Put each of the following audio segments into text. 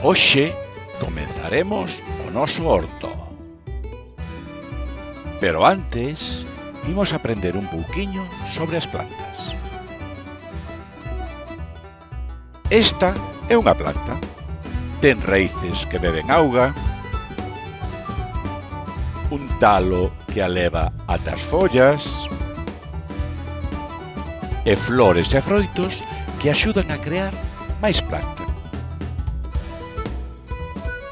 Hoxe comenzaremos o noso horto. Pero antes, imos aprender un pouquiño sobre as plantas. Esta é unha planta. Ten raíces que beben auga, un talo que a leva ata as follas, e flores e froitos que axudan a crear máis plantas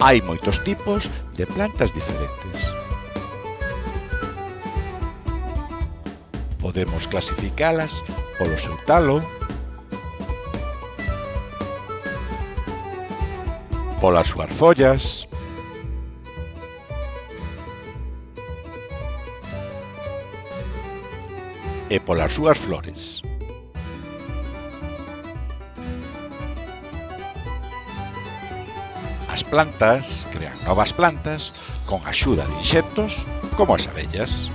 hai moitos tipos de plantas diferentes. Podemos clasificalas polo seu talo, polas súas follas, e polas súas flores. as plantas, crean novas plantas con axuda de insectos como as abellas.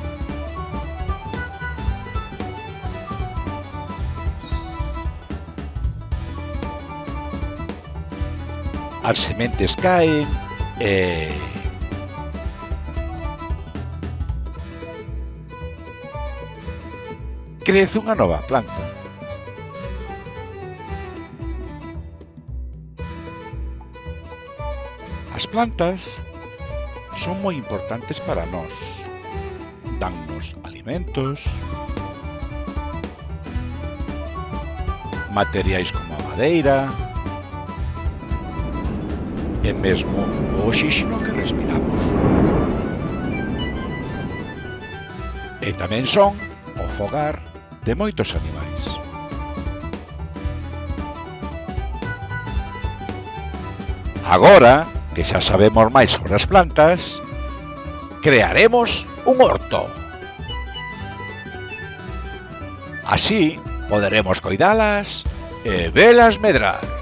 As sementes caen e crece unha nova planta. As plantas son moi importantes para nós. Dannos alimentos, materiais como a madeira e mesmo o oxígeno que respiramos. E tamén son o fogar de moitos animais. Agora, que xa sabemos máis sobre as plantas, crearemos un horto. Así poderemos coidalas e velas medrar.